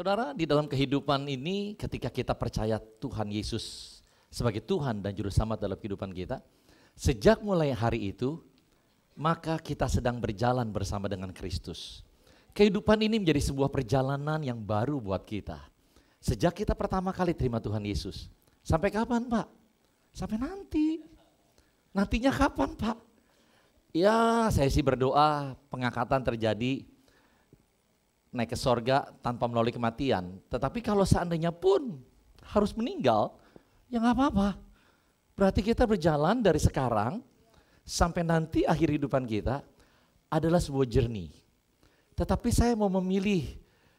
Saudara, di dalam kehidupan ini ketika kita percaya Tuhan Yesus sebagai Tuhan dan Juru Selamat dalam kehidupan kita, sejak mulai hari itu, maka kita sedang berjalan bersama dengan Kristus. Kehidupan ini menjadi sebuah perjalanan yang baru buat kita. Sejak kita pertama kali terima Tuhan Yesus. Sampai kapan Pak? Sampai nanti. Nantinya kapan Pak? Ya saya sih berdoa pengangkatan terjadi naik ke sorga tanpa melalui kematian. Tetapi kalau seandainya pun harus meninggal, ya nggak apa-apa. Berarti kita berjalan dari sekarang sampai nanti akhir hidupan kita adalah sebuah jernih. Tetapi saya mau memilih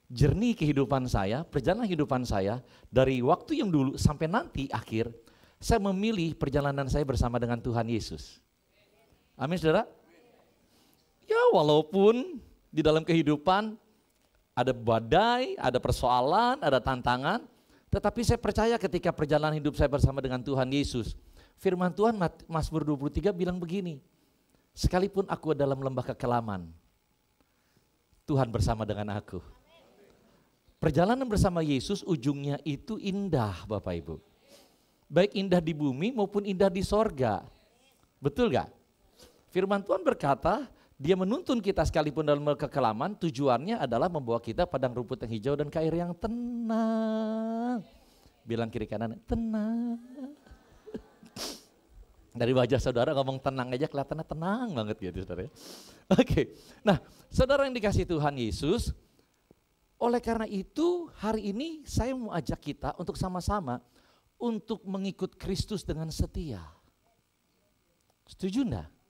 jernih kehidupan saya, perjalanan kehidupan saya dari waktu yang dulu sampai nanti akhir, saya memilih perjalanan saya bersama dengan Tuhan Yesus. Amin saudara? Ya walaupun di dalam kehidupan ada badai, ada persoalan, ada tantangan. Tetapi saya percaya ketika perjalanan hidup saya bersama dengan Tuhan Yesus. Firman Tuhan Mazmur 23 bilang begini. Sekalipun aku dalam lembah kekelaman, Tuhan bersama dengan aku. Perjalanan bersama Yesus ujungnya itu indah Bapak Ibu. Baik indah di bumi maupun indah di sorga. Betul gak? Firman Tuhan berkata, dia menuntun kita sekalipun dalam kekelaman, tujuannya adalah membawa kita padang rumput yang hijau dan ke air yang tenang. Bilang kiri kanan, tenang. Dari wajah saudara ngomong tenang aja kelihatannya tenang banget gitu saudara. Ya. Oke, nah saudara yang dikasih Tuhan Yesus, oleh karena itu hari ini saya mau ajak kita untuk sama-sama untuk mengikut Kristus dengan setia. Setuju enggak?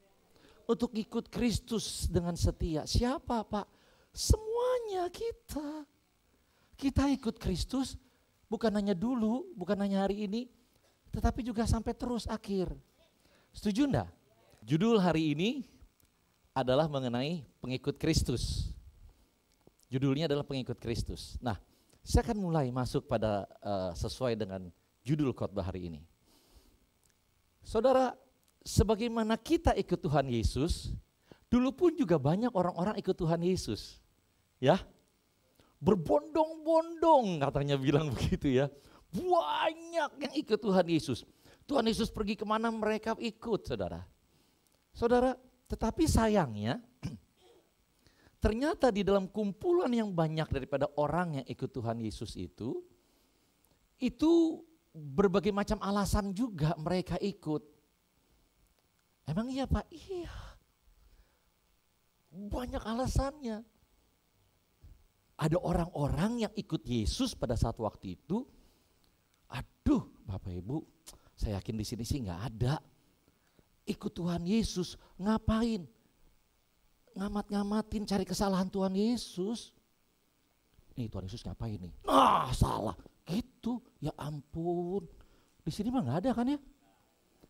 Untuk ikut Kristus dengan setia. Siapa Pak? Semuanya kita. Kita ikut Kristus bukan hanya dulu, bukan hanya hari ini, tetapi juga sampai terus akhir. Setuju enggak? Judul hari ini adalah mengenai pengikut Kristus. Judulnya adalah pengikut Kristus. Nah, saya akan mulai masuk pada uh, sesuai dengan judul khotbah hari ini. Saudara, sebagaimana kita ikut Tuhan Yesus, dulu pun juga banyak orang-orang ikut Tuhan Yesus. Ya, berbondong-bondong katanya bilang begitu ya. Banyak yang ikut Tuhan Yesus. Tuhan Yesus pergi ke mana mereka ikut saudara. Saudara, tetapi sayangnya ternyata di dalam kumpulan yang banyak daripada orang yang ikut Tuhan Yesus itu, itu berbagai macam alasan juga mereka ikut. Emang iya Pak? Iya. Banyak alasannya. Ada orang-orang yang ikut Yesus pada saat waktu itu. Aduh Bapak Ibu, saya yakin di sini sih nggak ada. Ikut Tuhan Yesus, ngapain? Ngamat-ngamatin cari kesalahan Tuhan Yesus. Nih Tuhan Yesus ngapain nih? Nah salah, gitu. Ya ampun. Di sini mah nggak ada kan ya?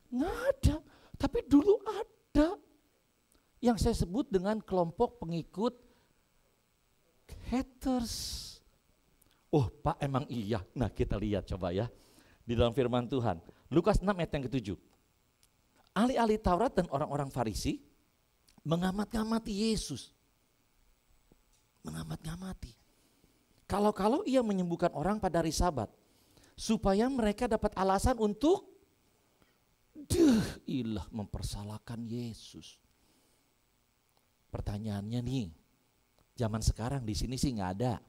Nggak ada. Tapi dulu ada yang saya sebut dengan kelompok pengikut haters. Oh Pak emang iya. Nah kita lihat coba ya. Di dalam firman Tuhan. Lukas 6 ayat yang ketujuh. Ahli-ahli Taurat dan orang-orang Farisi mengamat-ngamati Yesus. Mengamat-ngamati. Kalau-kalau ia menyembuhkan orang pada hari sabat. Supaya mereka dapat alasan untuk Duh, ilah mempersalahkan Yesus. Pertanyaannya nih, zaman sekarang di sini sih nggak ada.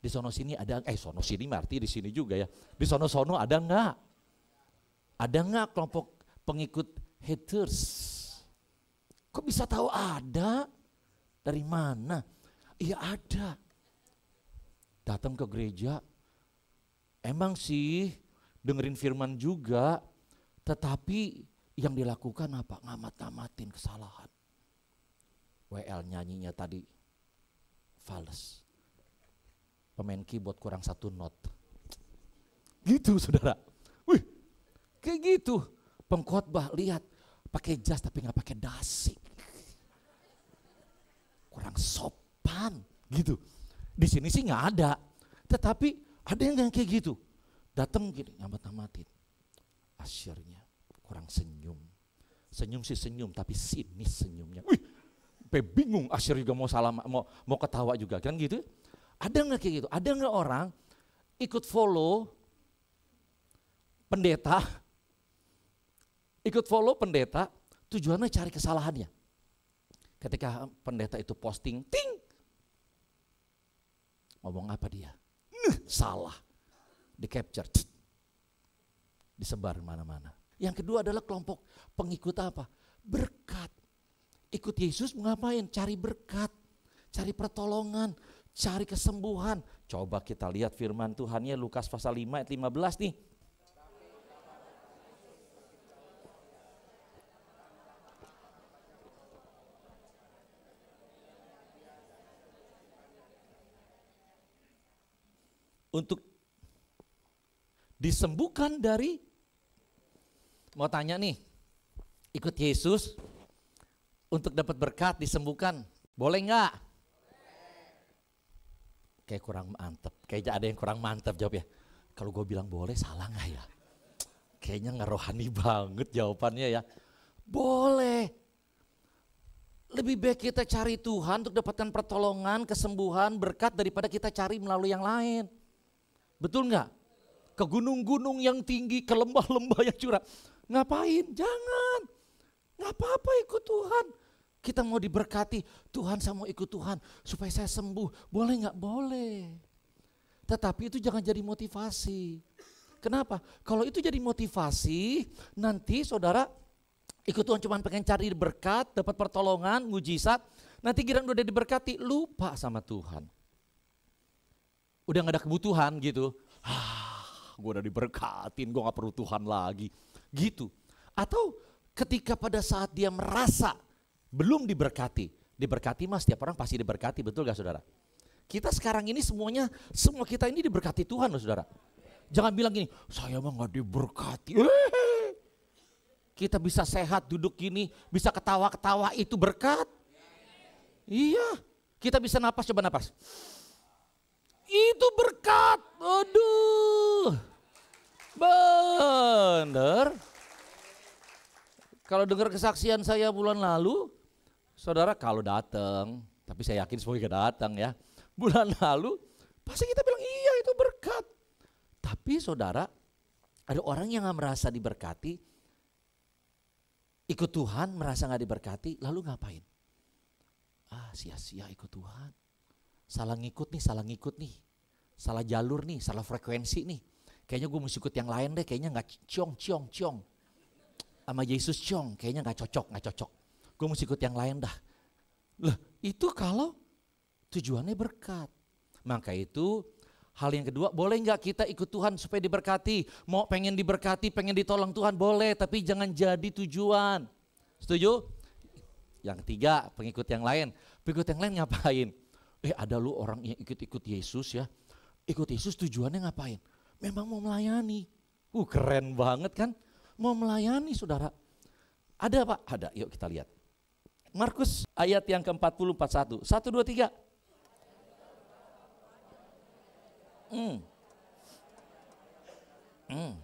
Di sono sini ada, eh sono sini berarti di sini juga ya. Di sono sono ada nggak? Ada nggak kelompok pengikut haters? Kok bisa tahu ada? Dari mana? Iya ada. Datang ke gereja, emang sih dengerin firman juga, tetapi yang dilakukan apa? Ngamat-ngamatin kesalahan. WL nyanyinya tadi fals. Pemain keyboard kurang satu not. Gitu saudara. Wih, kayak gitu. Pengkhotbah lihat pakai jas tapi nggak pakai dasi. Kurang sopan gitu. Di sini sih nggak ada. Tetapi ada yang kayak gitu. Datang gini ngamat-ngamatin. Asyirnya kurang senyum. Senyum sih senyum, tapi sinis senyumnya. Wih, sampai bingung Asyir juga mau salah mau mau ketawa juga kan gitu. Ada nggak kayak gitu? Ada nggak orang ikut follow pendeta, ikut follow pendeta, tujuannya cari kesalahannya. Ketika pendeta itu posting, ting, ngomong apa dia? Nuh, salah, di capture, disebar mana-mana. Yang kedua adalah kelompok pengikut apa? Berkat. Ikut Yesus ngapain? Cari berkat, cari pertolongan, cari kesembuhan. Coba kita lihat firman Tuhannya Lukas pasal 5 ayat 15 nih. Untuk disembuhkan dari mau tanya nih, ikut Yesus untuk dapat berkat disembuhkan, boleh nggak? Kayak kurang mantep, kayaknya ada yang kurang mantep jawab ya. Kalau gue bilang boleh salah nggak ya? Kayaknya nggak rohani banget jawabannya ya. Boleh. Lebih baik kita cari Tuhan untuk dapatkan pertolongan, kesembuhan, berkat daripada kita cari melalui yang lain. Betul nggak? Ke gunung-gunung yang tinggi, ke lembah-lembah yang curah. Ngapain? Jangan. Nggak apa-apa ikut Tuhan. Kita mau diberkati, Tuhan saya mau ikut Tuhan supaya saya sembuh. Boleh nggak? Boleh. Tetapi itu jangan jadi motivasi. Kenapa? Kalau itu jadi motivasi, nanti saudara ikut Tuhan cuma pengen cari berkat, dapat pertolongan, mujizat. Nanti kira udah diberkati, lupa sama Tuhan. Udah gak ada kebutuhan gitu. Ah, gue udah diberkatin, gue gak perlu Tuhan lagi. Gitu. Atau ketika pada saat dia merasa belum diberkati. Diberkati mas setiap orang pasti diberkati, betul gak saudara? Kita sekarang ini semuanya, semua kita ini diberkati Tuhan loh saudara. Jangan bilang gini, saya mah gak diberkati. Kita bisa sehat duduk gini, bisa ketawa-ketawa itu berkat. Iya, kita bisa napas, coba napas. Itu berkat, aduh. Bener. Kalau dengar kesaksian saya bulan lalu, Saudara kalau datang, tapi saya yakin semuanya datang ya. Bulan lalu pasti kita bilang iya itu berkat. Tapi saudara, ada orang yang gak merasa diberkati, ikut Tuhan merasa gak diberkati, lalu ngapain? Ah sia-sia ikut Tuhan. Salah ngikut nih, salah ngikut nih. Salah jalur nih, salah frekuensi nih. Kayaknya gue mesti ikut yang lain deh, kayaknya gak ciong, ciong, ciong. Sama Yesus ciong, kayaknya gak cocok, gak cocok gue mesti ikut yang lain dah. Loh itu kalau tujuannya berkat. Maka itu hal yang kedua boleh nggak kita ikut Tuhan supaya diberkati. Mau pengen diberkati, pengen ditolong Tuhan boleh tapi jangan jadi tujuan. Setuju? Yang ketiga pengikut yang lain. Pengikut yang lain ngapain? Eh ada lu orang yang ikut-ikut Yesus ya. Ikut Yesus tujuannya ngapain? Memang mau melayani. Uh keren banget kan? Mau melayani saudara. Ada pak? Ada, yuk kita lihat. Markus ayat yang ke-40 41. 1 2 3. Hmm. Hmm.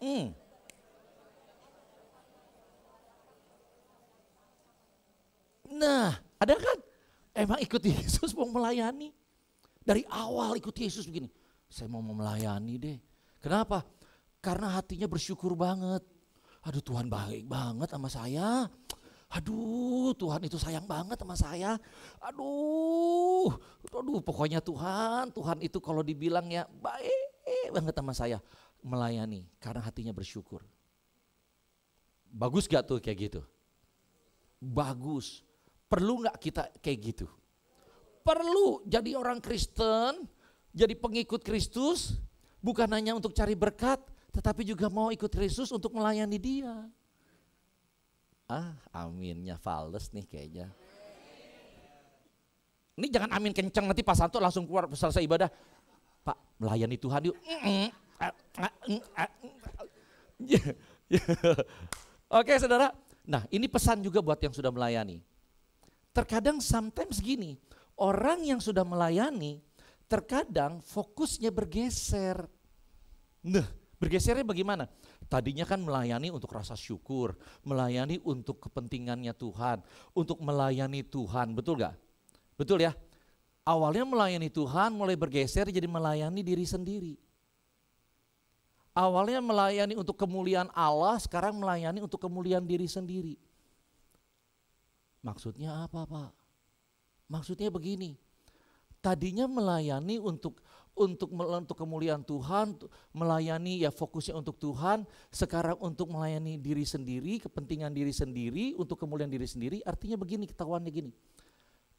Hmm. Nah, ada kan? Emang ikut Yesus mau melayani. Dari awal ikut Yesus begini, saya mau melayani deh. Kenapa? Karena hatinya bersyukur banget. Aduh Tuhan baik banget sama saya. Aduh Tuhan itu sayang banget sama saya. Aduh, aduh pokoknya Tuhan, Tuhan itu kalau dibilang ya baik banget sama saya. Melayani karena hatinya bersyukur. Bagus gak tuh kayak gitu? Bagus. Perlu gak kita kayak gitu? perlu jadi orang Kristen, jadi pengikut Kristus, bukan hanya untuk cari berkat, tetapi juga mau ikut Kristus untuk melayani dia. Ah, aminnya fals nih kayaknya. Ini jangan amin kenceng nanti Pak Santo langsung keluar selesai ibadah. Pak, melayani Tuhan yuk. Oke saudara, nah ini pesan juga buat yang sudah melayani. Terkadang sometimes gini, orang yang sudah melayani terkadang fokusnya bergeser. Nah, Bergesernya bagaimana? Tadinya kan melayani untuk rasa syukur, melayani untuk kepentingannya Tuhan, untuk melayani Tuhan, betul gak? Betul ya? Awalnya melayani Tuhan mulai bergeser jadi melayani diri sendiri. Awalnya melayani untuk kemuliaan Allah, sekarang melayani untuk kemuliaan diri sendiri. Maksudnya apa Pak? Maksudnya begini, tadinya melayani untuk untuk untuk kemuliaan Tuhan, melayani ya fokusnya untuk Tuhan, sekarang untuk melayani diri sendiri, kepentingan diri sendiri, untuk kemuliaan diri sendiri, artinya begini, ketahuannya gini.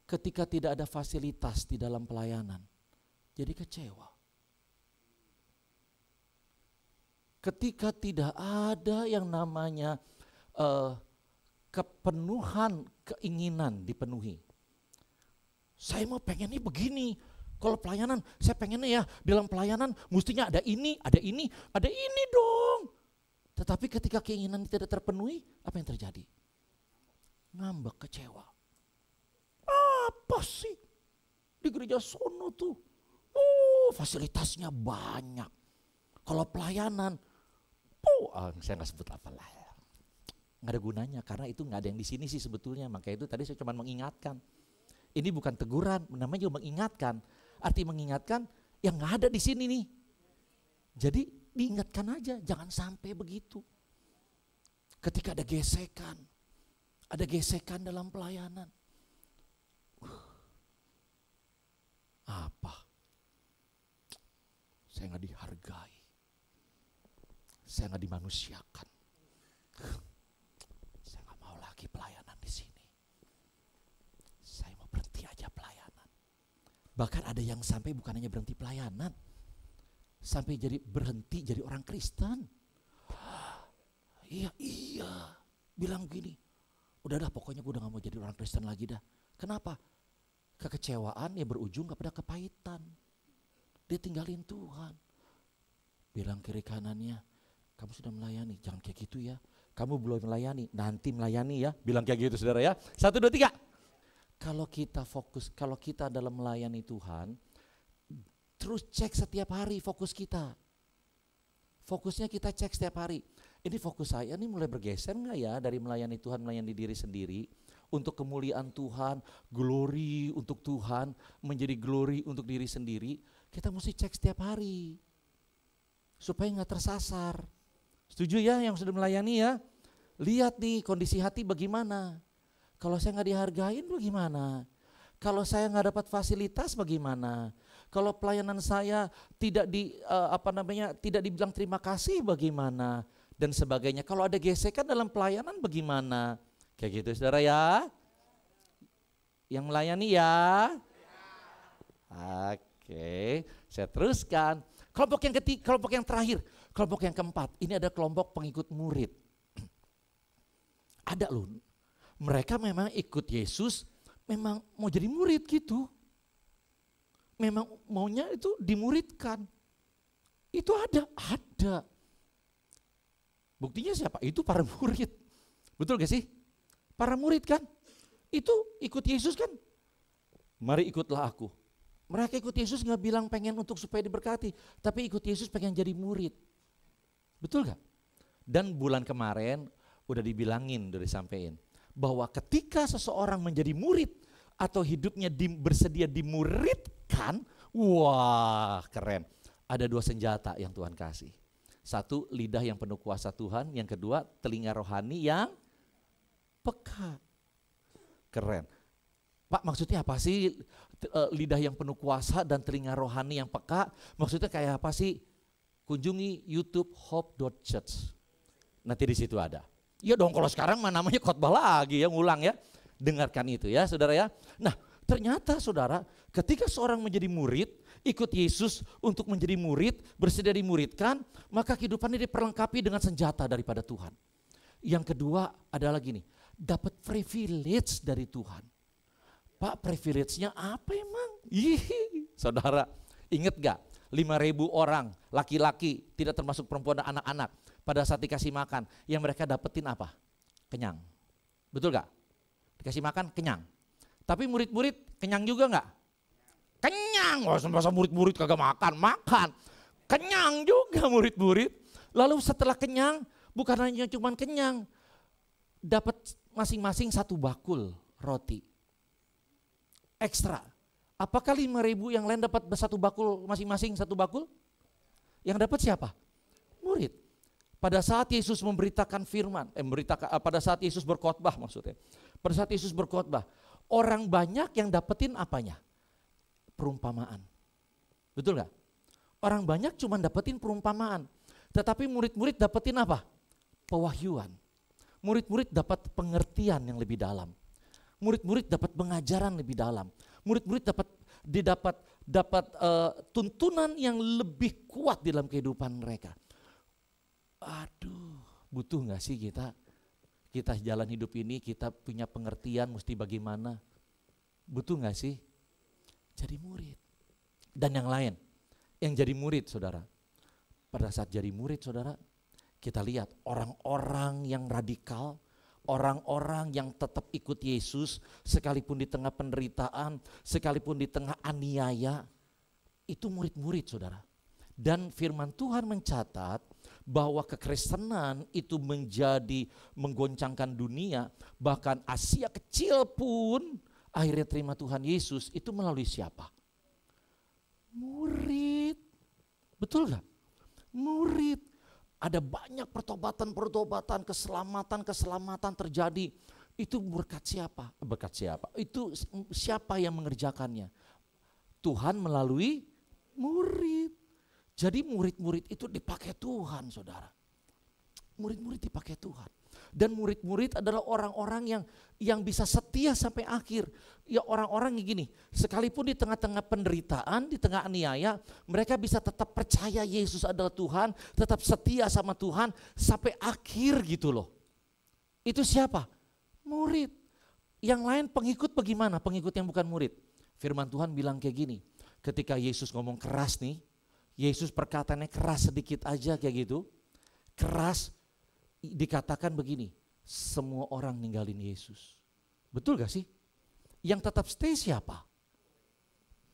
Ketika tidak ada fasilitas di dalam pelayanan, jadi kecewa. Ketika tidak ada yang namanya uh, kepenuhan keinginan dipenuhi. Saya mau pengennya begini, kalau pelayanan, saya pengennya ya dalam pelayanan mestinya ada ini, ada ini, ada ini dong. Tetapi ketika keinginan tidak terpenuhi, apa yang terjadi? Ngambek kecewa. Apa sih di gereja sono tuh? Oh, fasilitasnya banyak. Kalau pelayanan, oh, saya nggak sebut apa lah. Nggak ada gunanya karena itu nggak ada yang di sini sih sebetulnya. Maka itu tadi saya cuma mengingatkan. Ini bukan teguran, namanya juga mengingatkan arti mengingatkan yang nggak ada di sini nih. Jadi diingatkan aja, jangan sampai begitu. Ketika ada gesekan, ada gesekan dalam pelayanan. Uh, apa? Saya nggak dihargai. Saya nggak dimanusiakan. Saya mau lagi pelayanan di sini. Bahkan ada yang sampai bukan hanya berhenti pelayanan, sampai jadi berhenti jadi orang Kristen. Iya, iya. Bilang gini, udah dah pokoknya gue udah gak mau jadi orang Kristen lagi dah. Kenapa? Kekecewaan yang berujung kepada kepahitan. Dia tinggalin Tuhan. Bilang kiri kanannya, kamu sudah melayani, jangan kayak gitu ya. Kamu belum melayani, nanti melayani ya. Bilang kayak gitu saudara ya. Satu, dua, tiga kalau kita fokus, kalau kita dalam melayani Tuhan, terus cek setiap hari fokus kita. Fokusnya kita cek setiap hari. Ini fokus saya ini mulai bergeser nggak ya dari melayani Tuhan, melayani diri sendiri untuk kemuliaan Tuhan, glory untuk Tuhan, menjadi glory untuk diri sendiri. Kita mesti cek setiap hari supaya nggak tersasar. Setuju ya yang sudah melayani ya? Lihat nih kondisi hati bagaimana. Kalau saya nggak dihargain bagaimana? Kalau saya nggak dapat fasilitas bagaimana? Kalau pelayanan saya tidak di uh, apa namanya tidak dibilang terima kasih bagaimana dan sebagainya. Kalau ada gesekan dalam pelayanan bagaimana? Kayak gitu saudara ya. Yang melayani ya. Oke, saya teruskan. Kelompok yang ketiga, kelompok yang terakhir, kelompok yang keempat. Ini ada kelompok pengikut murid. Ada loh mereka memang ikut Yesus, memang mau jadi murid gitu. Memang maunya itu dimuridkan. Itu ada, ada. Buktinya siapa? Itu para murid. Betul gak sih? Para murid kan? Itu ikut Yesus kan? Mari ikutlah aku. Mereka ikut Yesus nggak bilang pengen untuk supaya diberkati, tapi ikut Yesus pengen jadi murid. Betul gak? Dan bulan kemarin udah dibilangin, udah disampaikan bahwa ketika seseorang menjadi murid atau hidupnya di, bersedia dimuridkan, wah keren. Ada dua senjata yang Tuhan kasih. Satu, lidah yang penuh kuasa Tuhan. Yang kedua, telinga rohani yang peka. Keren. Pak maksudnya apa sih eh, lidah yang penuh kuasa dan telinga rohani yang peka? Maksudnya kayak apa sih? Kunjungi YouTube hope.church. Nanti di situ ada. Iya dong kalau sekarang mah namanya khotbah lagi ya ngulang ya. Dengarkan itu ya saudara ya. Nah ternyata saudara ketika seorang menjadi murid ikut Yesus untuk menjadi murid bersedia dimuridkan maka kehidupannya diperlengkapi dengan senjata daripada Tuhan. Yang kedua adalah gini dapat privilege dari Tuhan. Pak privilege-nya apa emang? Ih, saudara inget gak 5 ribu orang laki-laki tidak termasuk perempuan dan anak-anak pada saat dikasih makan, yang mereka dapetin apa? Kenyang. Betul gak? Dikasih makan, kenyang. Tapi murid-murid kenyang juga gak? Kenyang, wah masa murid-murid kagak makan, makan. Kenyang juga murid-murid. Lalu setelah kenyang, bukan hanya cuma kenyang, dapat masing-masing satu bakul roti. Ekstra. Apakah lima ribu yang lain dapat satu bakul masing-masing satu bakul? Yang dapat siapa? Murid. Pada saat Yesus memberitakan firman, eh, memberitakan, eh, pada saat Yesus berkhotbah maksudnya. Pada saat Yesus berkhotbah, orang banyak yang dapetin apanya? Perumpamaan. Betul nggak? Orang banyak cuma dapetin perumpamaan. Tetapi murid-murid dapetin apa? Pewahyuan. Murid-murid dapat pengertian yang lebih dalam. Murid-murid dapat pengajaran lebih dalam. Murid-murid dapat didapat dapat uh, tuntunan yang lebih kuat dalam kehidupan mereka. Aduh, butuh nggak sih kita kita jalan hidup ini kita punya pengertian mesti bagaimana? Butuh nggak sih? Jadi murid. Dan yang lain, yang jadi murid saudara. Pada saat jadi murid saudara, kita lihat orang-orang yang radikal, orang-orang yang tetap ikut Yesus sekalipun di tengah penderitaan, sekalipun di tengah aniaya, itu murid-murid saudara. Dan firman Tuhan mencatat bahwa kekristenan itu menjadi menggoncangkan dunia, bahkan Asia kecil pun akhirnya terima Tuhan Yesus itu melalui siapa? Murid. Betul gak? Murid. Ada banyak pertobatan-pertobatan, keselamatan-keselamatan terjadi. Itu berkat siapa? Berkat siapa? Itu siapa yang mengerjakannya? Tuhan melalui murid. Jadi murid-murid itu dipakai Tuhan saudara. Murid-murid dipakai Tuhan. Dan murid-murid adalah orang-orang yang yang bisa setia sampai akhir. Ya orang-orang yang gini, sekalipun di tengah-tengah penderitaan, di tengah aniaya, mereka bisa tetap percaya Yesus adalah Tuhan, tetap setia sama Tuhan sampai akhir gitu loh. Itu siapa? Murid. Yang lain pengikut bagaimana? Pengikut yang bukan murid. Firman Tuhan bilang kayak gini, ketika Yesus ngomong keras nih, Yesus perkataannya keras sedikit aja kayak gitu. Keras dikatakan begini, semua orang ninggalin Yesus. Betul gak sih? Yang tetap stay siapa?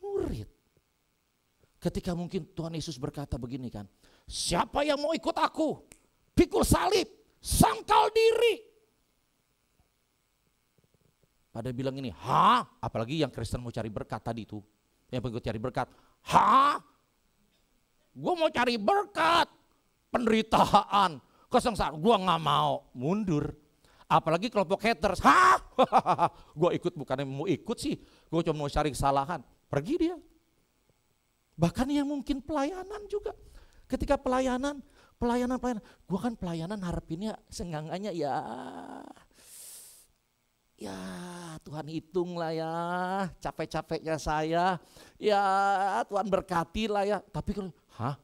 Murid. Ketika mungkin Tuhan Yesus berkata begini kan, siapa yang mau ikut aku? Pikul salib, sangkal diri. Pada bilang ini, ha? Apalagi yang Kristen mau cari berkat tadi itu. Yang pengikut cari berkat, ha? Gue mau cari berkat, penderitaan, kesengsaraan. Gue nggak mau mundur. Apalagi kelompok haters, hah? gue ikut bukannya mau ikut sih, gue cuma mau cari kesalahan. Pergi dia. Bahkan yang mungkin pelayanan juga. Ketika pelayanan, pelayanan, pelayanan. Gue kan pelayanan harapinnya senggangannya ya Ya Tuhan hitung lah ya capek-capeknya saya. Ya Tuhan berkati lah ya. Tapi kalau, hah?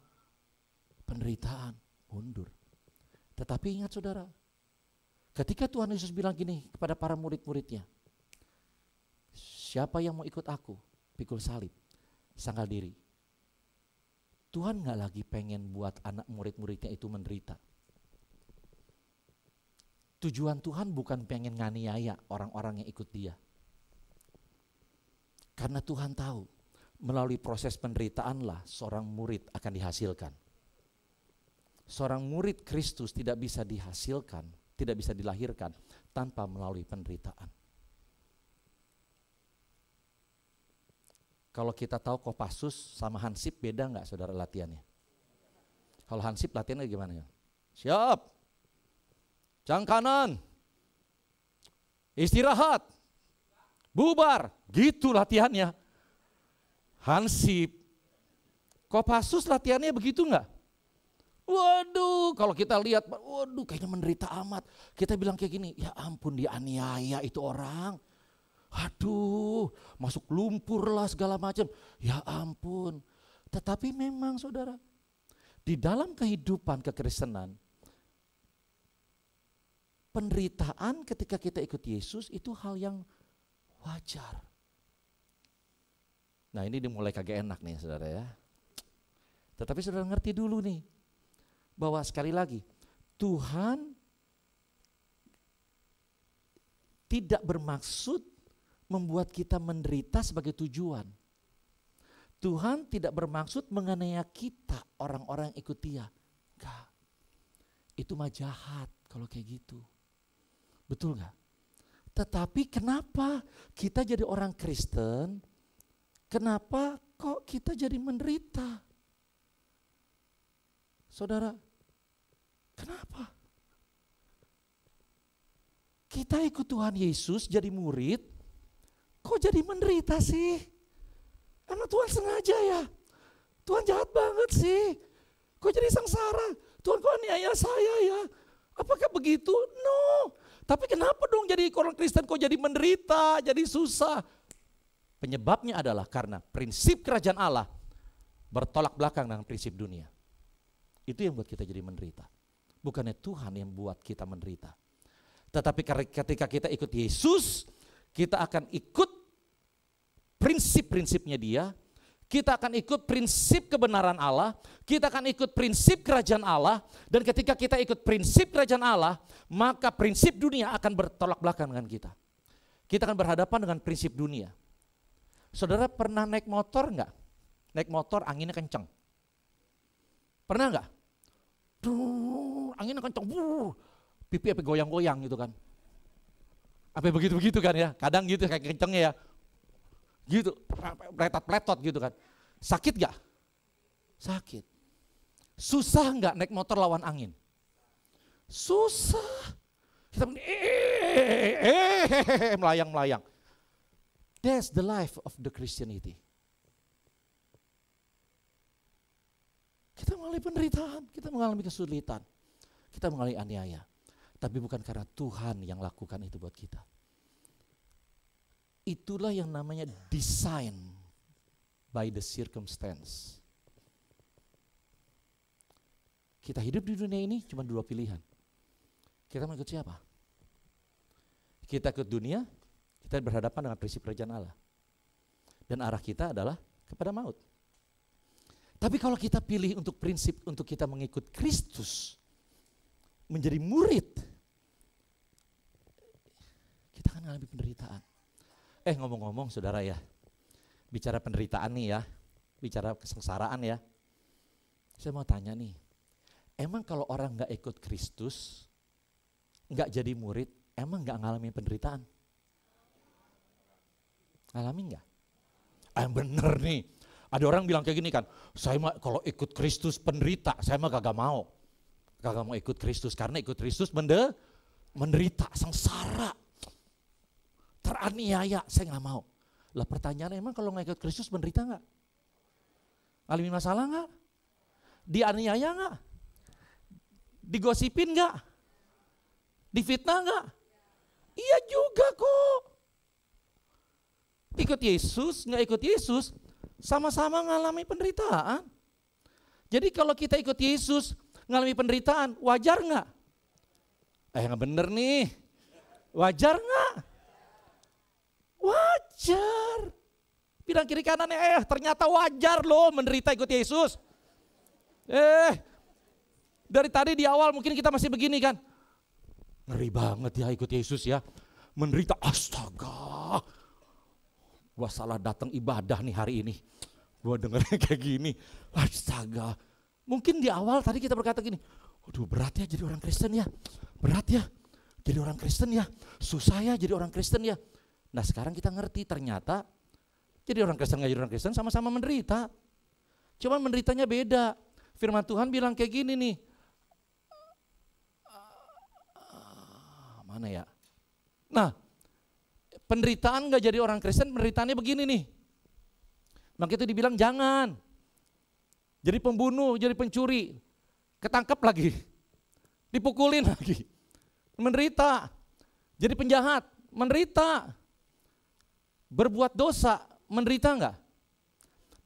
Penderitaan, mundur. Tetapi ingat saudara, ketika Tuhan Yesus bilang gini kepada para murid-muridnya, siapa yang mau ikut aku, pikul salib, sangkal diri. Tuhan nggak lagi pengen buat anak murid-muridnya itu menderita Tujuan Tuhan bukan pengen nganiaya orang-orang yang ikut dia. Karena Tuhan tahu melalui proses penderitaanlah seorang murid akan dihasilkan. Seorang murid Kristus tidak bisa dihasilkan, tidak bisa dilahirkan tanpa melalui penderitaan. Kalau kita tahu Kopassus sama Hansip beda nggak saudara latihannya? Kalau Hansip latihannya gimana ya? Siap, Jangan kanan. Istirahat. Bubar. Gitu latihannya. Hansip. Kopassus latihannya begitu enggak? Waduh, kalau kita lihat, waduh kayaknya menderita amat. Kita bilang kayak gini, ya ampun dianiaya itu orang. Aduh, masuk lumpur lah segala macam. Ya ampun. Tetapi memang saudara, di dalam kehidupan kekristenan, penderitaan ketika kita ikut Yesus itu hal yang wajar. Nah ini dimulai kagak enak nih saudara ya. Tetapi saudara ngerti dulu nih, bahwa sekali lagi Tuhan tidak bermaksud membuat kita menderita sebagai tujuan. Tuhan tidak bermaksud menganiaya kita orang-orang yang ikut dia. Enggak. Itu mah jahat kalau kayak gitu. Betul nggak? Tetapi kenapa kita jadi orang Kristen, kenapa kok kita jadi menderita? Saudara, kenapa? Kita ikut Tuhan Yesus jadi murid, kok jadi menderita sih? Emang Tuhan sengaja ya? Tuhan jahat banget sih. Kok jadi sengsara? Tuhan kok aniaya saya ya? Apakah begitu? No. Tapi kenapa dong jadi orang Kristen kok jadi menderita, jadi susah? Penyebabnya adalah karena prinsip kerajaan Allah bertolak belakang dengan prinsip dunia. Itu yang buat kita jadi menderita. Bukannya Tuhan yang buat kita menderita. Tetapi ketika kita ikut Yesus, kita akan ikut prinsip-prinsipnya dia, kita akan ikut prinsip kebenaran Allah, kita akan ikut prinsip kerajaan Allah, dan ketika kita ikut prinsip kerajaan Allah, maka prinsip dunia akan bertolak belakang dengan kita. Kita akan berhadapan dengan prinsip dunia. Saudara pernah naik motor enggak? Naik motor anginnya kencang. Pernah enggak? Duh, anginnya kencang. Buh, pipi apa goyang-goyang gitu kan. Apa begitu-begitu kan ya, kadang gitu kayak kencengnya ya. Gitu, pletot-pletot gitu kan. Sakit gak? Sakit. Susah nggak naik motor lawan angin? Susah. Kita eh, eh, eh, melayang-melayang. That's the life of the Christianity. Kita mengalami penderitaan, kita mengalami kesulitan, kita mengalami aniaya. Tapi bukan karena Tuhan yang lakukan itu buat kita. Itulah yang namanya design by the circumstance. Kita hidup di dunia ini cuma dua pilihan. Kita mau ikut siapa? Kita ikut dunia, kita berhadapan dengan prinsip kerajaan Allah. Dan arah kita adalah kepada maut. Tapi kalau kita pilih untuk prinsip untuk kita mengikut Kristus, menjadi murid, kita akan mengalami penderitaan. Eh ngomong-ngomong saudara ya, bicara penderitaan nih ya, bicara kesengsaraan ya. Saya mau tanya nih, emang kalau orang nggak ikut Kristus, nggak jadi murid, emang nggak ngalamin penderitaan? Ngalamin nggak? Ah bener nih, ada orang bilang kayak gini kan, saya mah kalau ikut Kristus penderita, saya mah gak mau. Gak mau ikut Kristus karena ikut Kristus mende, menderita, sengsara teraniaya, saya nggak mau. Lah pertanyaannya emang kalau nggak ikut Kristus menderita nggak? Alami masalah nggak? Dianiaya nggak? Digosipin nggak? Difitnah nggak? Iya juga kok. Ikut Yesus, nggak ikut Yesus, sama-sama ngalami penderitaan. Jadi kalau kita ikut Yesus, ngalami penderitaan, wajar nggak? Eh nggak bener nih, wajar nggak? Wajar. Bilang kiri kanan eh ternyata wajar loh menderita ikut Yesus. Eh, dari tadi di awal mungkin kita masih begini kan. Ngeri banget ya ikut Yesus ya. Menderita astaga. Gua salah datang ibadah nih hari ini. Gua dengernya kayak gini. Astaga. Mungkin di awal tadi kita berkata gini. Waduh berat ya jadi orang Kristen ya. Berat ya jadi orang Kristen ya. Susah ya jadi orang Kristen ya. Nah sekarang kita ngerti ternyata jadi orang Kristen nggak jadi orang Kristen sama-sama menderita. Cuman menderitanya beda. Firman Tuhan bilang kayak gini nih. Mana ya? Nah, penderitaan nggak jadi orang Kristen, penderitaannya begini nih. Maka itu dibilang jangan. Jadi pembunuh, jadi pencuri, ketangkep lagi, dipukulin lagi, menderita. Jadi penjahat, menderita berbuat dosa, menderita enggak?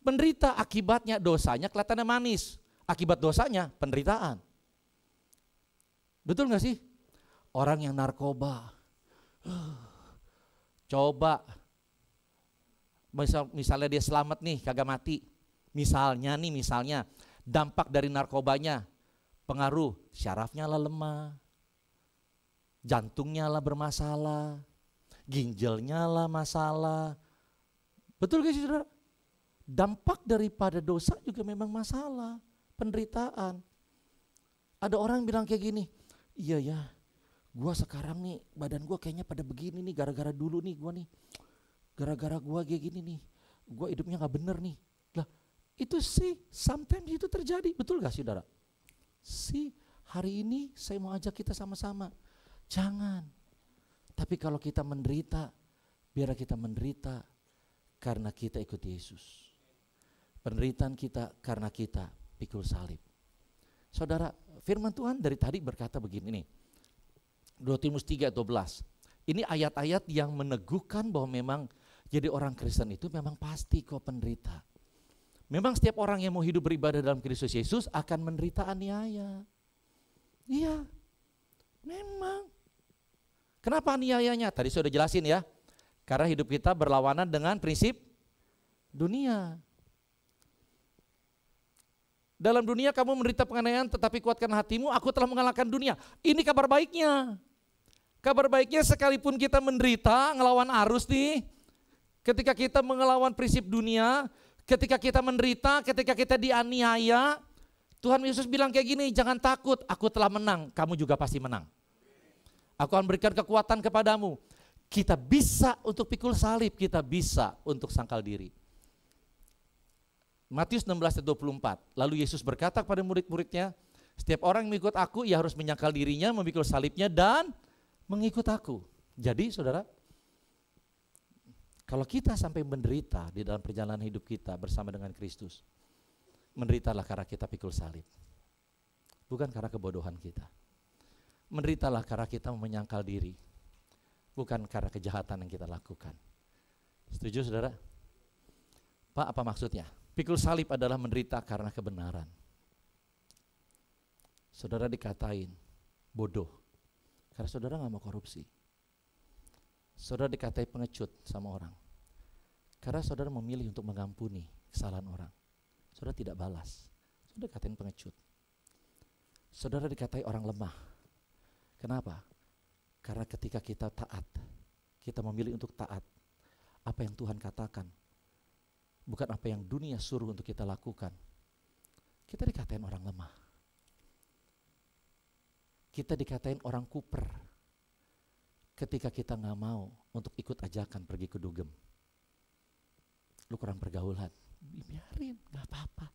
Menderita akibatnya dosanya kelihatannya manis. Akibat dosanya penderitaan. Betul nggak sih? Orang yang narkoba, coba, misal, misalnya dia selamat nih, kagak mati. Misalnya nih, misalnya dampak dari narkobanya, pengaruh syarafnya lah lemah, jantungnya lah bermasalah, ginjalnya lah masalah. Betul gak sih saudara? Dampak daripada dosa juga memang masalah, penderitaan. Ada orang bilang kayak gini, iya ya, gua sekarang nih badan gua kayaknya pada begini nih gara-gara dulu nih gua nih. Gara-gara gua kayak gini nih, gua hidupnya nggak bener nih. Lah, itu sih sometimes itu terjadi, betul gak saudara? Si hari ini saya mau ajak kita sama-sama, jangan. Tapi kalau kita menderita, biar kita menderita karena kita ikut Yesus. Penderitaan kita karena kita pikul salib. Saudara, firman Tuhan dari tadi berkata begini nih. 2 Timotius 3 12. Ini ayat-ayat yang meneguhkan bahwa memang jadi orang Kristen itu memang pasti kok penderita. Memang setiap orang yang mau hidup beribadah dalam Kristus Yesus akan menderita aniaya. Iya, memang. Kenapa aniayanya? Tadi sudah jelasin ya. Karena hidup kita berlawanan dengan prinsip dunia. Dalam dunia kamu menderita penganiayaan tetapi kuatkan hatimu, aku telah mengalahkan dunia. Ini kabar baiknya. Kabar baiknya sekalipun kita menderita, ngelawan arus nih, ketika kita mengelawan prinsip dunia, ketika kita menderita, ketika kita dianiaya, Tuhan Yesus bilang kayak gini, jangan takut, aku telah menang, kamu juga pasti menang. Aku akan berikan kekuatan kepadamu. Kita bisa untuk pikul salib, kita bisa untuk sangkal diri. Matius 16 ayat 24. Lalu Yesus berkata kepada murid-muridnya, setiap orang yang mengikut aku, ia harus menyangkal dirinya, memikul salibnya dan mengikut aku. Jadi saudara, kalau kita sampai menderita di dalam perjalanan hidup kita bersama dengan Kristus, menderitalah karena kita pikul salib. Bukan karena kebodohan kita. Menderitalah karena kita menyangkal diri. Bukan karena kejahatan yang kita lakukan. Setuju saudara? Pak apa maksudnya? Pikul salib adalah menderita karena kebenaran. Saudara dikatain bodoh karena saudara nggak mau korupsi. Saudara dikatai pengecut sama orang karena saudara memilih untuk mengampuni kesalahan orang. Saudara tidak balas. Saudara dikatain pengecut. Saudara dikatai orang lemah. Kenapa? Karena ketika kita taat, kita memilih untuk taat. Apa yang Tuhan katakan, bukan apa yang dunia suruh untuk kita lakukan. Kita dikatain orang lemah. Kita dikatain orang kuper. Ketika kita nggak mau untuk ikut ajakan pergi ke dugem. Lu kurang pergaulan. Biarin, nggak apa-apa.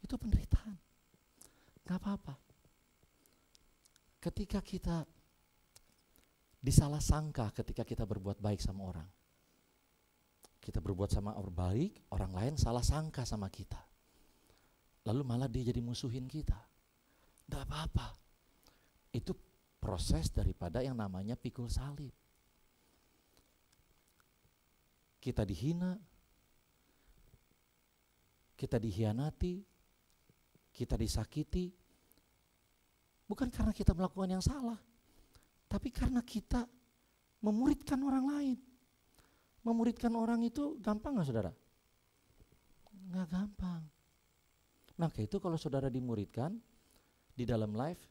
Itu penderitaan. Nggak apa-apa. Ketika kita disalah sangka ketika kita berbuat baik sama orang kita berbuat sama orang baik, orang lain salah sangka sama kita. Lalu malah dia jadi musuhin kita. Tidak apa-apa. Itu proses daripada yang namanya pikul salib. Kita dihina, kita dihianati, kita disakiti, bukan karena kita melakukan yang salah, tapi karena kita memuridkan orang lain memuridkan orang itu gampang nggak saudara? Nggak gampang. Nah itu kalau saudara dimuridkan di dalam life,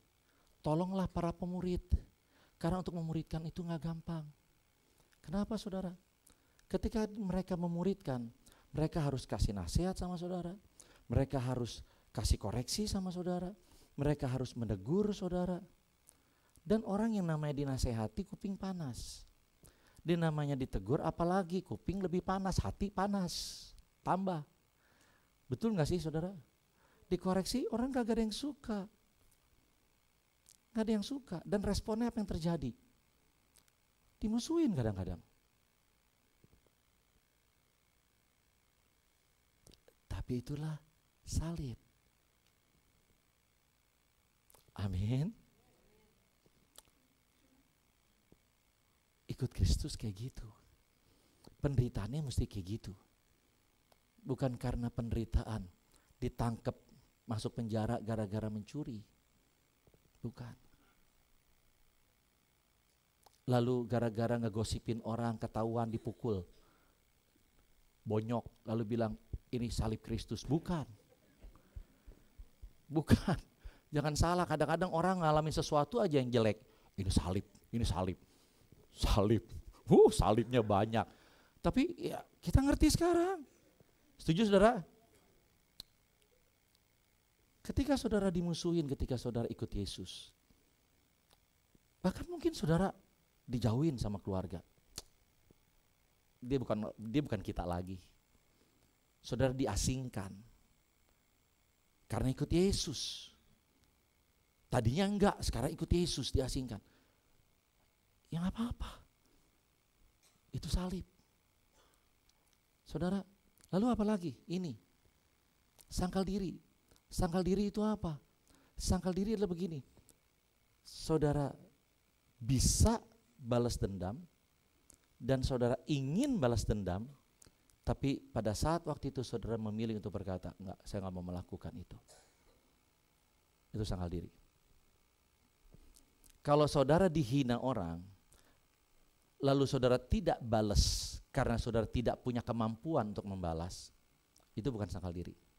tolonglah para pemurid. Karena untuk memuridkan itu nggak gampang. Kenapa saudara? Ketika mereka memuridkan, mereka harus kasih nasihat sama saudara. Mereka harus kasih koreksi sama saudara. Mereka harus menegur saudara. Dan orang yang namanya dinasehati kuping panas. Dia namanya ditegur, apalagi kuping lebih panas, hati panas, tambah. Betul nggak sih saudara? Dikoreksi orang gak ada yang suka. Gak ada yang suka. Dan responnya apa yang terjadi? Dimusuhin kadang-kadang. Tapi itulah salib. Amin. ikut Kristus kayak gitu. Penderitaannya mesti kayak gitu. Bukan karena penderitaan ditangkap masuk penjara gara-gara mencuri. Bukan. Lalu gara-gara ngegosipin orang ketahuan dipukul. Bonyok lalu bilang ini salib Kristus. Bukan. Bukan. Jangan salah, kadang-kadang orang ngalamin sesuatu aja yang jelek. Ini salib, ini salib salib. Uh, salibnya banyak. Tapi ya kita ngerti sekarang. Setuju saudara? Ketika saudara dimusuhin, ketika saudara ikut Yesus, bahkan mungkin saudara dijauhin sama keluarga. Dia bukan dia bukan kita lagi. Saudara diasingkan karena ikut Yesus. Tadinya enggak, sekarang ikut Yesus diasingkan. Ya nggak apa-apa. Itu salib. Saudara, lalu apa lagi? Ini. Sangkal diri. Sangkal diri itu apa? Sangkal diri adalah begini. Saudara bisa balas dendam dan saudara ingin balas dendam, tapi pada saat waktu itu saudara memilih untuk berkata, enggak, saya nggak mau melakukan itu. Itu sangkal diri. Kalau saudara dihina orang, lalu saudara tidak balas karena saudara tidak punya kemampuan untuk membalas, itu bukan sangkal diri.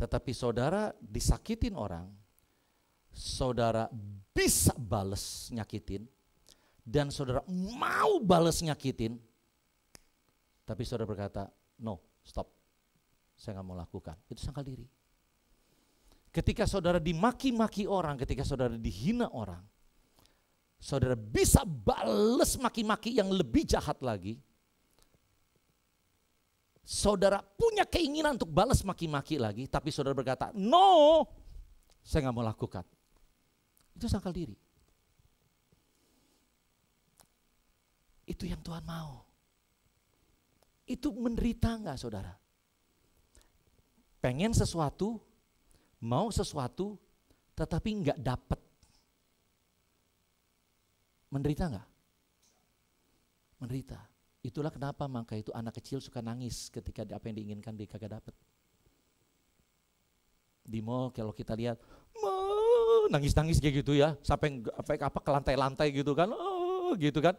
Tetapi saudara disakitin orang, saudara bisa balas nyakitin, dan saudara mau balas nyakitin, tapi saudara berkata, no, stop, saya nggak mau lakukan. Itu sangkal diri. Ketika saudara dimaki-maki orang, ketika saudara dihina orang, saudara bisa balas maki-maki yang lebih jahat lagi, saudara punya keinginan untuk balas maki-maki lagi, tapi saudara berkata, no, saya nggak mau lakukan. Itu sangkal diri. Itu yang Tuhan mau. Itu menderita nggak saudara? Pengen sesuatu, mau sesuatu, tetapi nggak dapat. Menderita nggak? Menderita. Itulah kenapa maka itu anak kecil suka nangis ketika apa yang diinginkan dia kagak dapat. Di mall kalau kita lihat, nangis-nangis kayak gitu ya, sampai apa, apa ke lantai-lantai gitu kan, oh, gitu kan.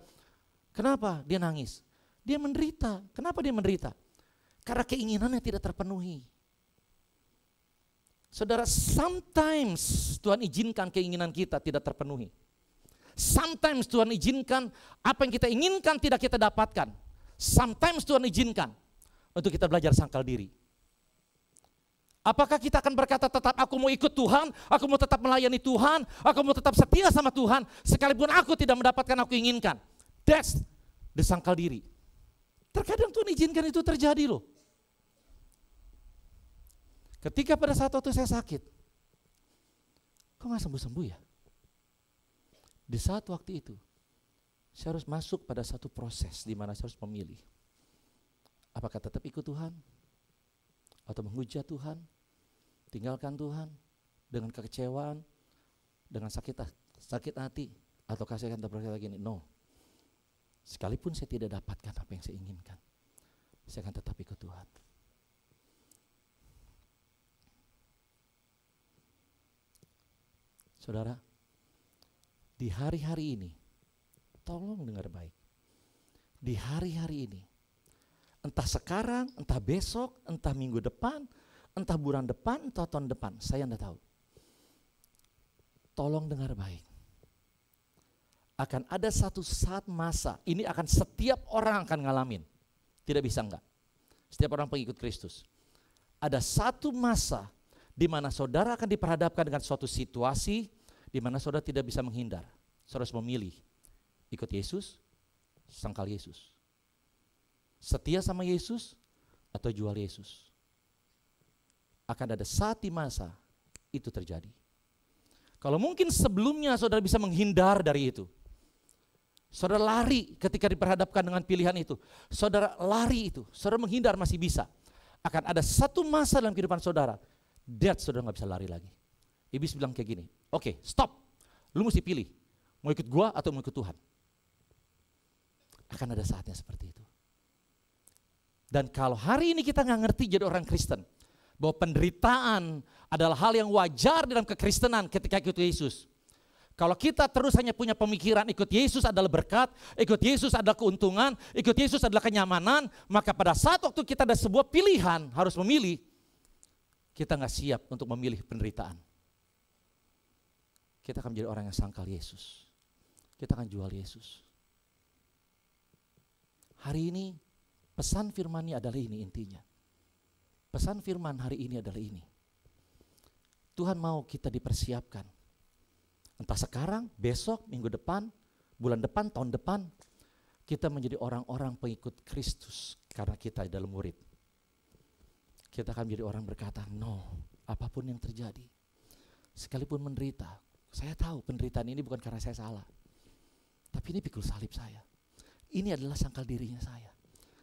Kenapa dia nangis? Dia menderita. Kenapa dia menderita? Karena keinginannya tidak terpenuhi. Saudara, sometimes Tuhan izinkan keinginan kita tidak terpenuhi. Sometimes Tuhan izinkan apa yang kita inginkan tidak kita dapatkan. Sometimes Tuhan izinkan untuk kita belajar sangkal diri. Apakah kita akan berkata tetap aku mau ikut Tuhan, aku mau tetap melayani Tuhan, aku mau tetap setia sama Tuhan, sekalipun aku tidak mendapatkan aku inginkan. That's the sangkal diri. Terkadang Tuhan izinkan itu terjadi loh. Ketika pada saat waktu saya sakit, kok gak sembuh-sembuh ya? Di saat waktu itu, saya harus masuk pada satu proses di mana saya harus memilih. Apakah tetap ikut Tuhan? Atau menghujat Tuhan? Tinggalkan Tuhan dengan kekecewaan, dengan sakit sakit hati, atau saya akan berkata gini, no. Sekalipun saya tidak dapatkan apa yang saya inginkan, saya akan tetap ikut Tuhan. Saudara, di hari-hari ini, tolong dengar baik. Di hari-hari ini, entah sekarang, entah besok, entah minggu depan, entah bulan depan, entah tahun depan, saya tidak tahu. Tolong dengar baik. Akan ada satu saat masa, ini akan setiap orang akan ngalamin. Tidak bisa enggak. Setiap orang pengikut Kristus. Ada satu masa di mana saudara akan diperhadapkan dengan suatu situasi, di mana saudara tidak bisa menghindar. Saudara harus memilih ikut Yesus, sangkal Yesus. Setia sama Yesus atau jual Yesus. Akan ada saat di masa itu terjadi. Kalau mungkin sebelumnya saudara bisa menghindar dari itu. Saudara lari ketika diperhadapkan dengan pilihan itu. Saudara lari itu, saudara menghindar masih bisa. Akan ada satu masa dalam kehidupan saudara, dead saudara nggak bisa lari lagi. Iblis bilang kayak gini, oke okay, stop, lu mesti pilih, mau ikut gua atau mau ikut Tuhan. Akan ada saatnya seperti itu. Dan kalau hari ini kita nggak ngerti jadi orang Kristen, bahwa penderitaan adalah hal yang wajar dalam kekristenan ketika ikut Yesus. Kalau kita terus hanya punya pemikiran ikut Yesus adalah berkat, ikut Yesus adalah keuntungan, ikut Yesus adalah kenyamanan, maka pada saat waktu kita ada sebuah pilihan harus memilih, kita nggak siap untuk memilih penderitaan kita akan menjadi orang yang sangkal Yesus. Kita akan jual Yesus. Hari ini pesan firmannya adalah ini intinya. Pesan firman hari ini adalah ini. Tuhan mau kita dipersiapkan. Entah sekarang, besok, minggu depan, bulan depan, tahun depan, kita menjadi orang-orang pengikut Kristus karena kita adalah murid. Kita akan menjadi orang berkata, no, apa pun yang terjadi, sekalipun menderita, saya tahu penderitaan ini bukan karena saya salah. Tapi ini pikul salib saya. Ini adalah sangkal dirinya saya.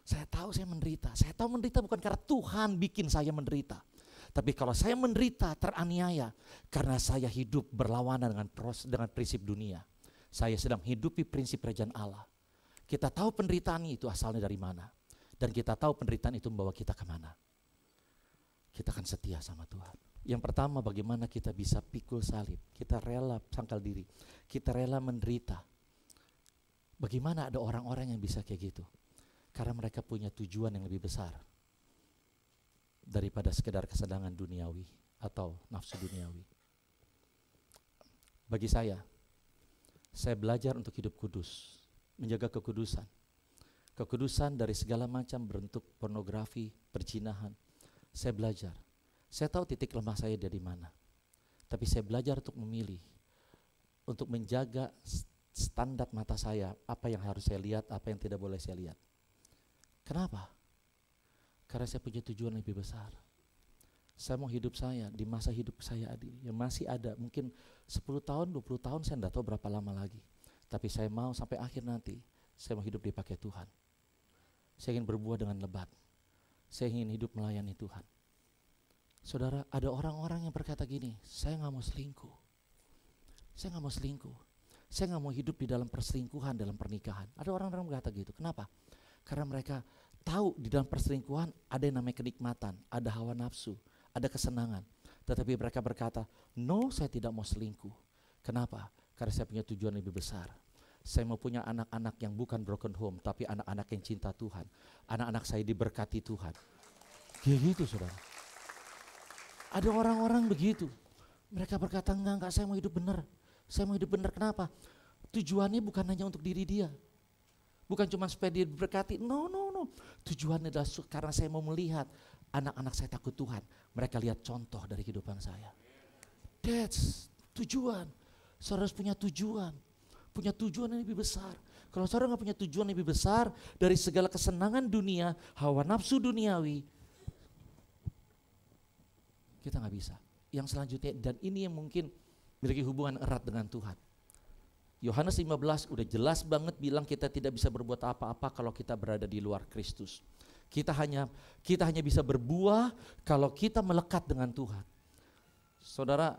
Saya tahu saya menderita. Saya tahu menderita bukan karena Tuhan bikin saya menderita. Tapi kalau saya menderita, teraniaya karena saya hidup berlawanan dengan dengan prinsip dunia. Saya sedang hidupi prinsip kerajaan Allah. Kita tahu penderitaan itu asalnya dari mana. Dan kita tahu penderitaan itu membawa kita ke mana. Kita akan setia sama Tuhan. Yang pertama bagaimana kita bisa pikul salib. Kita rela sangkal diri. Kita rela menderita. Bagaimana ada orang-orang yang bisa kayak gitu? Karena mereka punya tujuan yang lebih besar daripada sekedar kesenangan duniawi atau nafsu duniawi. Bagi saya, saya belajar untuk hidup kudus, menjaga kekudusan. Kekudusan dari segala macam bentuk pornografi, percinahan. Saya belajar. Saya tahu titik lemah saya dari mana. Tapi saya belajar untuk memilih, untuk menjaga standar mata saya, apa yang harus saya lihat, apa yang tidak boleh saya lihat. Kenapa? Karena saya punya tujuan lebih besar. Saya mau hidup saya di masa hidup saya yang masih ada. Mungkin 10 tahun, 20 tahun saya tidak tahu berapa lama lagi. Tapi saya mau sampai akhir nanti, saya mau hidup dipakai Tuhan. Saya ingin berbuah dengan lebat. Saya ingin hidup melayani Tuhan. Saudara, ada orang-orang yang berkata gini, saya nggak mau selingkuh. Saya nggak mau selingkuh. Saya nggak mau hidup di dalam perselingkuhan dalam pernikahan. Ada orang-orang berkata gitu. Kenapa? Karena mereka tahu di dalam perselingkuhan ada yang namanya kenikmatan, ada hawa nafsu, ada kesenangan. Tetapi mereka berkata, no saya tidak mau selingkuh. Kenapa? Karena saya punya tujuan lebih besar. Saya mau punya anak-anak yang bukan broken home, tapi anak-anak yang cinta Tuhan. Anak-anak saya diberkati Tuhan. Gitu saudara. Ada orang-orang begitu. Mereka berkata, enggak, enggak, saya mau hidup benar. Saya mau hidup benar, kenapa? Tujuannya bukan hanya untuk diri dia, Bukan cuma supaya dia berkati, no, no, no. Tujuannya adalah karena saya mau melihat anak-anak saya takut Tuhan. Mereka lihat contoh dari kehidupan saya. That's tujuan. Saudara harus punya tujuan. Punya tujuan yang lebih besar. Kalau saudara nggak punya tujuan yang lebih besar dari segala kesenangan dunia, hawa nafsu duniawi, kita nggak bisa. Yang selanjutnya, dan ini yang mungkin memiliki hubungan erat dengan Tuhan. Yohanes 15 udah jelas banget bilang kita tidak bisa berbuat apa-apa kalau kita berada di luar Kristus. Kita hanya kita hanya bisa berbuah kalau kita melekat dengan Tuhan. Saudara,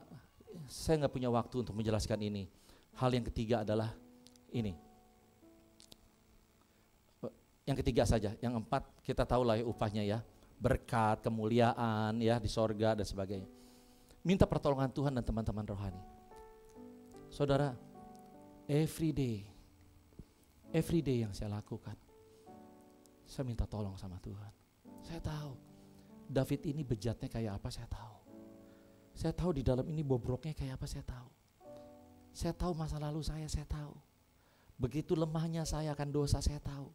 saya nggak punya waktu untuk menjelaskan ini. Hal yang ketiga adalah ini. Yang ketiga saja, yang empat kita tahu lah ya upahnya ya. Berkat, kemuliaan ya di sorga dan sebagainya. Minta pertolongan Tuhan dan teman-teman rohani. Saudara, Every day. Every day yang saya lakukan. Saya minta tolong sama Tuhan. Saya tahu. David ini bejatnya kayak apa saya tahu. Saya tahu di dalam ini bobroknya kayak apa saya tahu. Saya tahu masa lalu saya, saya tahu. Begitu lemahnya saya akan dosa, saya tahu.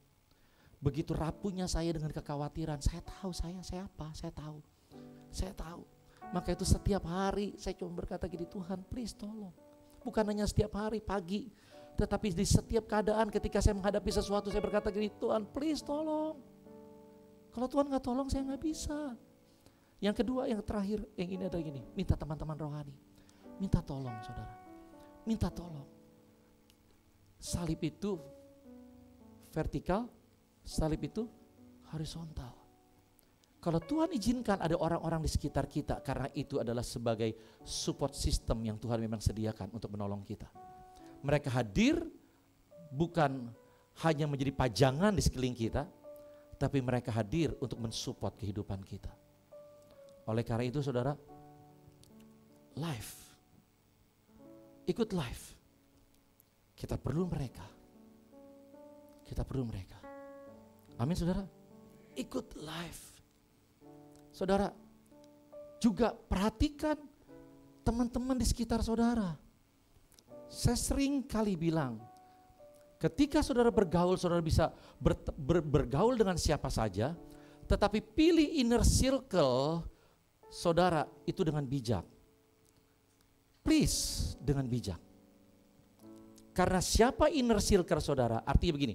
Begitu rapuhnya saya dengan kekhawatiran, saya tahu saya siapa, saya tahu. Saya tahu. Maka itu setiap hari saya cuma berkata gini, Tuhan please tolong. Bukan hanya setiap hari pagi, tetapi di setiap keadaan ketika saya menghadapi sesuatu saya berkata gini, Tuhan please tolong. Kalau Tuhan nggak tolong saya nggak bisa. Yang kedua, yang terakhir, yang ini adalah gini, minta teman-teman rohani. Minta tolong saudara. Minta tolong. Salib itu vertikal, salib itu horizontal. Kalau Tuhan izinkan ada orang-orang di sekitar kita karena itu adalah sebagai support system yang Tuhan memang sediakan untuk menolong kita. Mereka hadir bukan hanya menjadi pajangan di sekeliling kita, tapi mereka hadir untuk mensupport kehidupan kita. Oleh karena itu saudara, life, ikut life. Kita perlu mereka. Kita perlu mereka. Amin saudara. Ikut life Saudara, juga perhatikan teman-teman di sekitar saudara. Saya sering kali bilang, ketika saudara bergaul, saudara bisa ber, ber, bergaul dengan siapa saja, tetapi pilih inner circle saudara itu dengan bijak. please dengan bijak. Karena siapa inner circle saudara, artinya begini,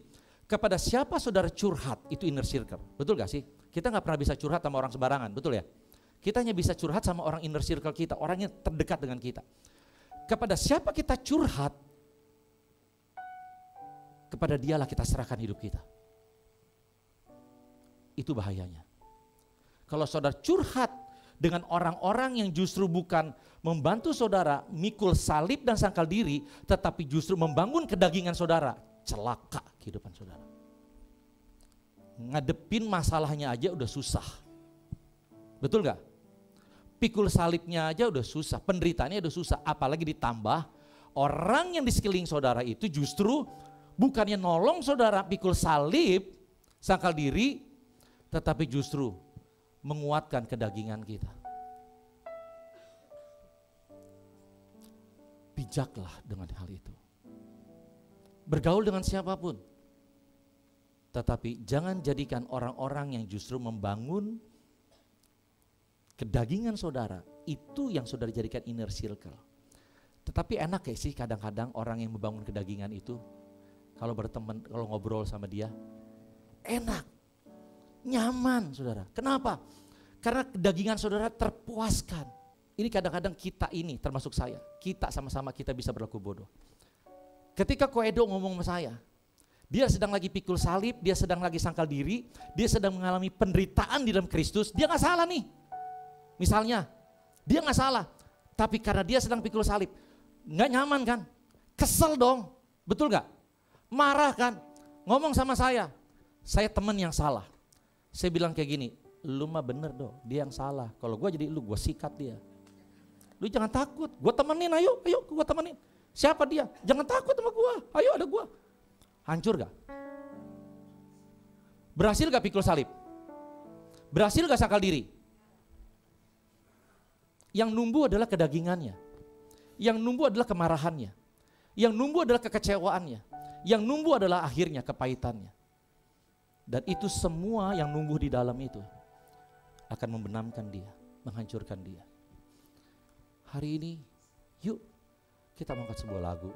kepada siapa saudara curhat itu inner circle, betul gak sih? Kita nggak pernah bisa curhat sama orang sembarangan, betul ya? Kita hanya bisa curhat sama orang inner circle kita, orang yang terdekat dengan kita. Kepada siapa kita curhat, kepada dialah kita serahkan hidup kita. Itu bahayanya. Kalau saudara curhat dengan orang-orang yang justru bukan membantu saudara mikul salib dan sangkal diri, tetapi justru membangun kedagingan saudara, celaka kehidupan saudara. Ngadepin masalahnya aja udah susah. Betul gak? Pikul salibnya aja udah susah, penderitaannya udah susah, apalagi ditambah orang yang di sekeliling saudara itu justru bukannya nolong saudara pikul salib, sangkal diri, tetapi justru menguatkan kedagingan kita. Bijaklah dengan hal itu. Bergaul dengan siapa pun. Tetapi jangan jadikan orang-orang yang justru membangun kedagingan saudara, itu yang saudara jadikan inner circle. Tetapi enak ya sih kadang-kadang orang yang membangun kedagingan itu, kalau berteman, kalau ngobrol sama dia, enak, nyaman saudara. Kenapa? Karena kedagingan saudara terpuaskan. Ini kadang-kadang kita ini, termasuk saya, kita sama-sama kita bisa berlaku bodoh. Ketika Koedo ngomong sama saya, dia sedang lagi pikul salib, dia sedang lagi sangkal diri, dia sedang mengalami penderitaan di dalam Kristus, dia nggak salah nih. Misalnya, dia nggak salah, tapi karena dia sedang pikul salib, nggak nyaman kan? Kesel dong, betul nggak? Marah kan? Ngomong sama saya, saya teman yang salah. Saya bilang kayak gini, lu mah bener dong, dia yang salah. Kalau gue jadi lu, gue sikat dia. Lu jangan takut, gue temenin, ayo, ayo, gue temenin. Siapa dia? Jangan takut sama gue, ayo ada gue. Hancur gak? Berhasil gak pikul salib? Berhasil gak sakal diri? Yang numbuh adalah kedagingannya. Yang numbuh adalah kemarahannya. Yang numbuh adalah kekecewaannya. Yang numbuh adalah akhirnya kepahitannya. Dan itu semua yang numbuh di dalam itu akan membenamkan dia, menghancurkan dia. Hari ini, yuk kita mengangkat sebuah lagu.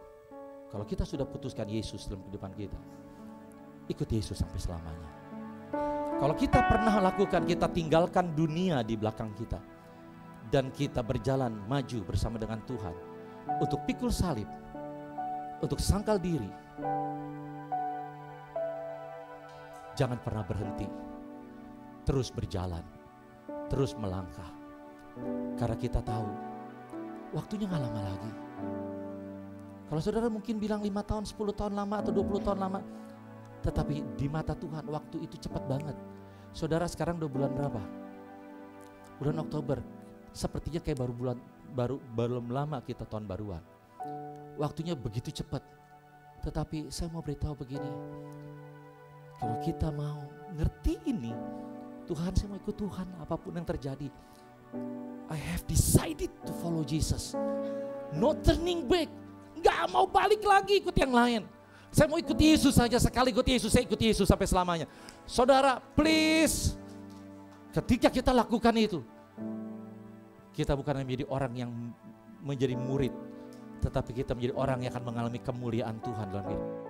Kalau kita sudah putuskan Yesus dalam kehidupan kita, ikut Yesus sampai selamanya. Kalau kita pernah lakukan, kita tinggalkan dunia di belakang kita. Dan kita berjalan maju bersama dengan Tuhan. Untuk pikul salib, untuk sangkal diri. Jangan pernah berhenti. Terus berjalan terus melangkah. Karena kita tahu waktunya gak lama lagi. Kalau saudara mungkin bilang 5 tahun, 10 tahun lama atau 20 tahun lama. Tetapi di mata Tuhan waktu itu cepat banget. Saudara sekarang udah bulan berapa? Bulan Oktober. Sepertinya kayak baru bulan baru belum lama kita tahun baruan. Waktunya begitu cepat. Tetapi saya mau beritahu begini. Kalau kita mau ngerti ini, Tuhan saya mau ikut Tuhan apa pun yang terjadi. I have decided to follow Jesus. No turning back. Gak mau balik lagi ikut yang lain. Saya mau ikut Yesus saja sekali ikut Yesus, saya ikut Yesus sampai selamanya. Saudara, please. Ketika kita lakukan itu, kita bukan menjadi orang yang menjadi murid, tetapi kita menjadi orang yang akan mengalami kemuliaan Tuhan dalam hidup.